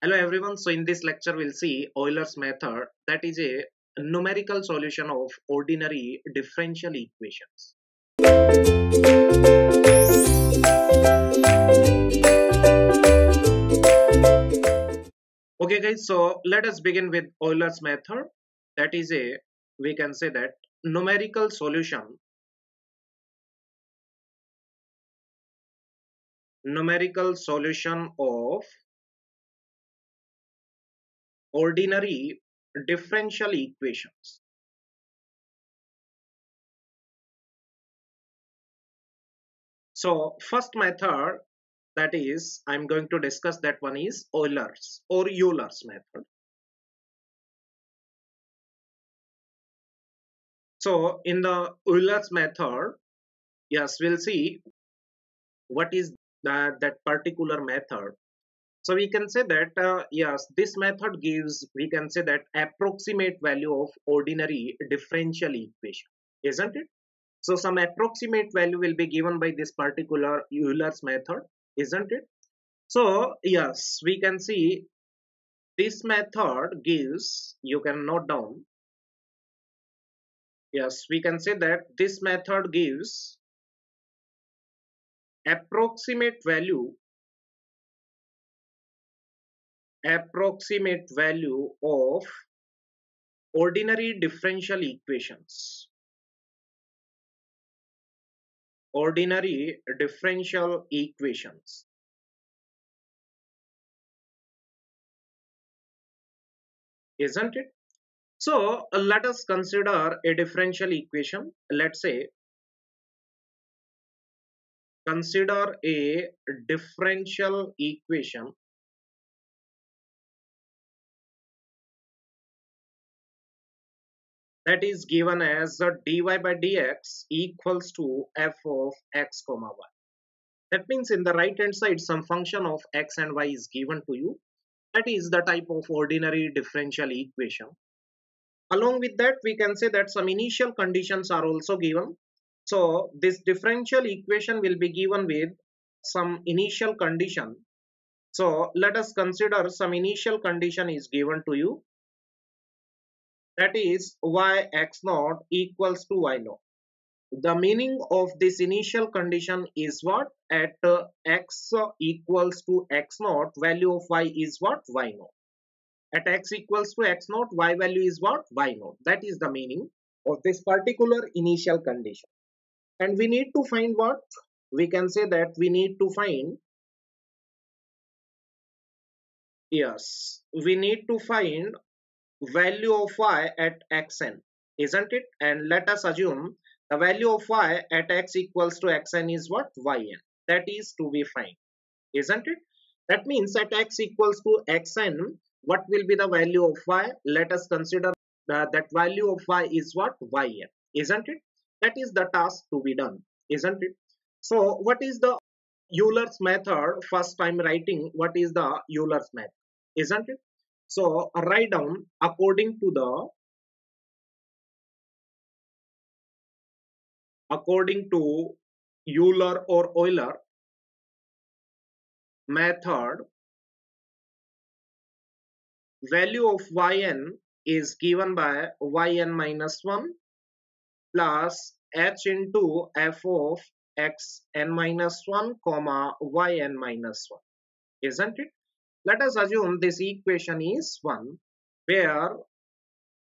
Hello everyone. So in this lecture we'll see Euler's method that is a numerical solution of ordinary differential equations. Okay guys, so let us begin with Euler's method that is a we can say that numerical solution numerical solution of ordinary differential equations. So first method that is I'm going to discuss that one is Euler's or Euler's method. So in the Euler's method, yes, we'll see what is that, that particular method so we can say that uh, yes this method gives we can say that approximate value of ordinary differential equation isn't it? So some approximate value will be given by this particular Euler's method isn't it? So yes we can see this method gives you can note down. Yes we can say that this method gives approximate value approximate value of ordinary differential equations. Ordinary differential equations. Isn't it? So uh, let us consider a differential equation. Let's say consider a differential equation that is given as dy by dx equals to f of x comma y. That means in the right hand side some function of x and y is given to you. That is the type of ordinary differential equation. Along with that we can say that some initial conditions are also given. So this differential equation will be given with some initial condition. So let us consider some initial condition is given to you that is y x naught equals to y naught. The meaning of this initial condition is what? At uh, x equals to x naught, value of y is what? y naught. At x equals to x naught, y value is what? y naught. That is the meaning of this particular initial condition. And we need to find what? We can say that we need to find yes we need to find value of y at xn isn't it? And let us assume the value of y at x equals to xn is what? Yn that is to be fine isn't it? That means at x equals to xn what will be the value of y? Let us consider that that value of y is what? Yn isn't it? That is the task to be done isn't it? So what is the Euler's method? First time writing what is the Euler's method isn't it so uh, write down according to the according to Euler or Euler method value of yn is given by yn minus 1 plus h into f of x n minus 1 comma yn minus 1 isn't it let us assume this equation is 1 where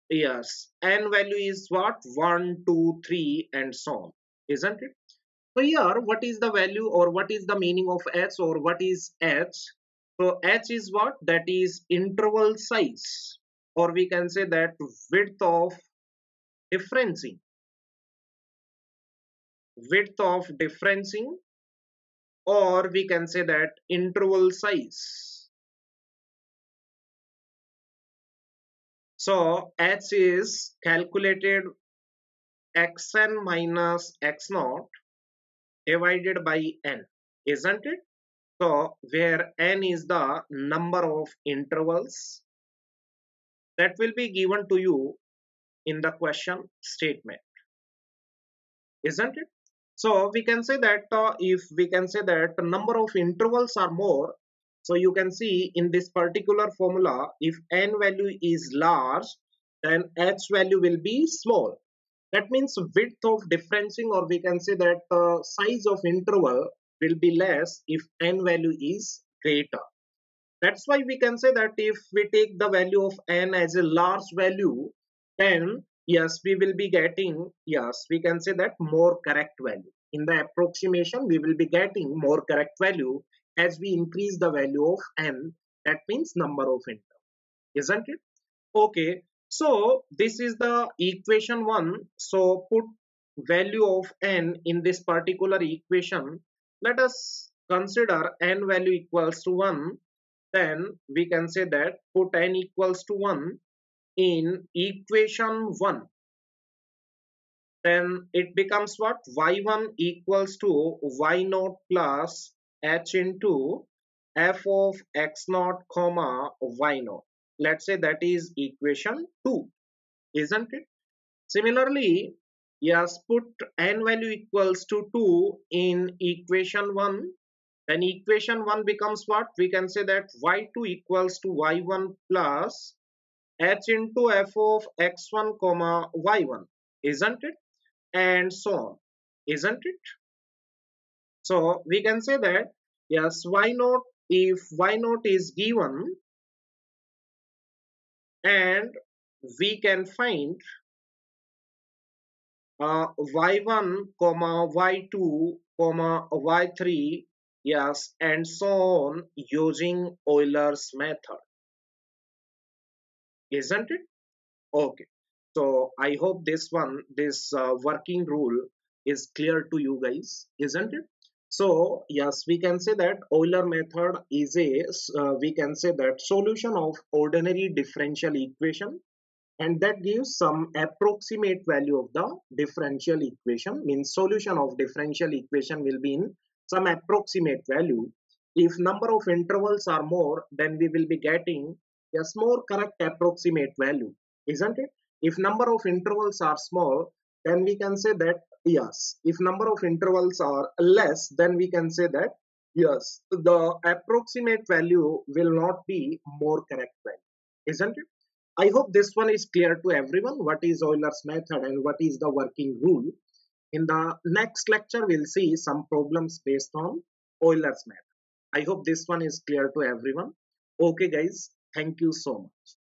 yes n value is what? 1 2 3 and so on isn't it? So here what is the value or what is the meaning of h or what is h? So h is what? That is interval size or we can say that width of differencing width of differencing or we can say that interval size So h is calculated xn minus x naught divided by n, isn't it? So where n is the number of intervals that will be given to you in the question statement, isn't it? So we can say that uh, if we can say that the number of intervals are more, so you can see in this particular formula if n value is large then h value will be small. That means width of differencing or we can say that the size of interval will be less if n value is greater. That's why we can say that if we take the value of n as a large value then yes we will be getting yes we can say that more correct value. In the approximation we will be getting more correct value as we increase the value of n that means number of interval isn't it? Okay so this is the equation one. So put value of n in this particular equation. Let us consider n value equals to 1 then we can say that put n equals to 1 in equation 1 then it becomes what? Y1 equals to y naught plus h into f of x naught comma y naught. Let's say that is equation 2 isn't it? Similarly yes put n value equals to 2 in equation 1 then equation 1 becomes what? We can say that y2 equals to y1 plus h into f of x1 comma y1 isn't it? And so on isn't it so we can say that yes y naught if y naught is given and we can find uh, y1 comma y2 comma y3 yes and so on using Euler's method. Isn't it? Okay. So i hope this one this uh, working rule is clear to you guys isn't it so yes we can say that euler method is a uh, we can say that solution of ordinary differential equation and that gives some approximate value of the differential equation. Means solution of differential equation will be in some approximate value. If number of intervals are more then we will be getting yes more correct approximate value isn't it? If number of intervals are small then we can say that yes if number of intervals are less then we can say that yes the approximate value will not be more correct value isn't it? I hope this one is clear to everyone what is euler's method and what is the working rule. In the next lecture we'll see some problems based on euler's method. I hope this one is clear to everyone. Okay guys Thank you so much.